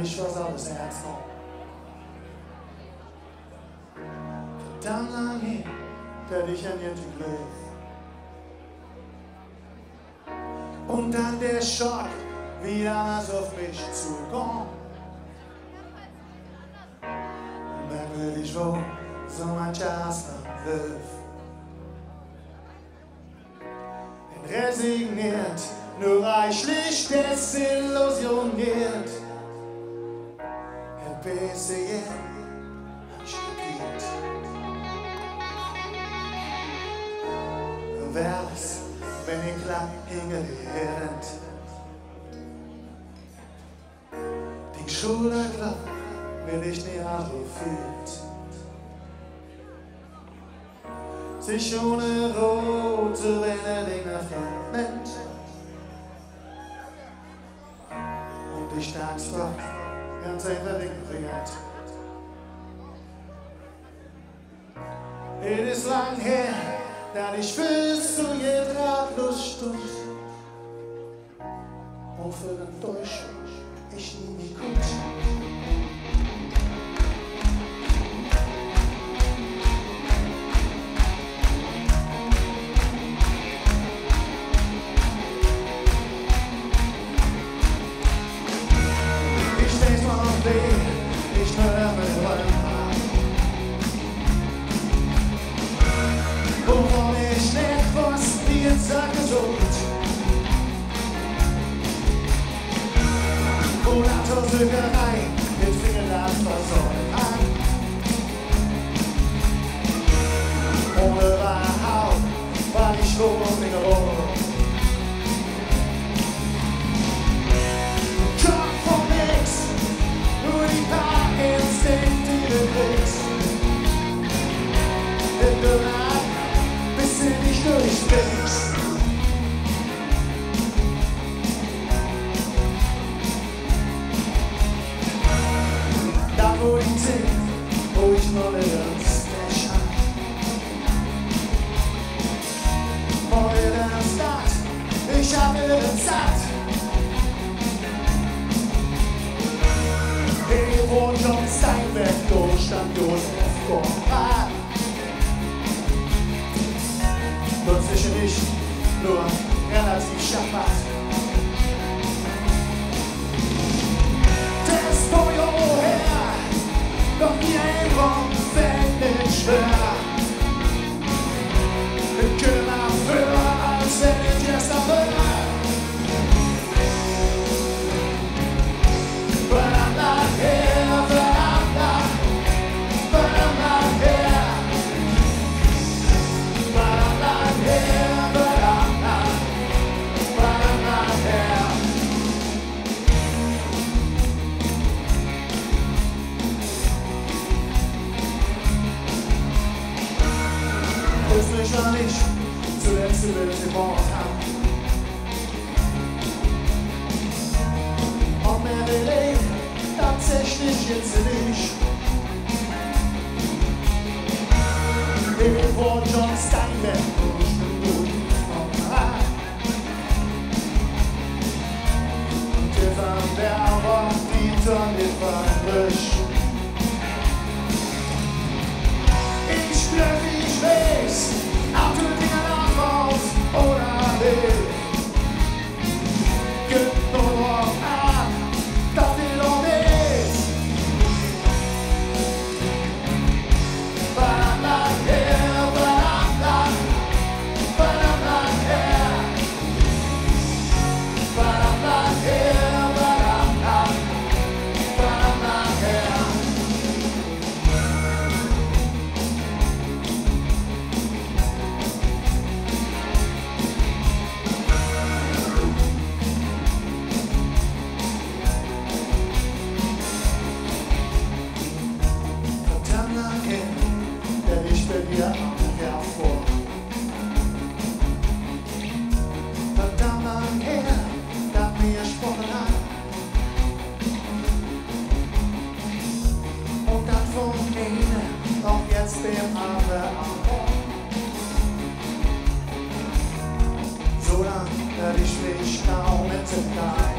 was alles Herz noch. Verdammt lang hin, der dich an den Glück. Und dann der Schock, wie damals auf mich zukommt. Merkwürdig, wo so mancher Aslan wirft. resigniert, nur reichlich desillusioniert. Ein bisschen studiert. Wär's, wenn ich lang hingelernt. Die Schule klar, will ich nicht anrufen. sich ohne rote Welle Fragment. Und ich tags It is say the Lingriat. Es ist lang her, da ich fühlst du jetzt ich nie mich Oder Versöhnerei mit Fingerland Konrad. Nur zwischen ich nur relativ schabbat. Wahrscheinlich zuletzt über den Wort haben. Und mehr will ich tatsächlich jetzt nicht. Irgendwo John Steinbeck Der aber die Tonne frisch. Ich mich kaum entzünden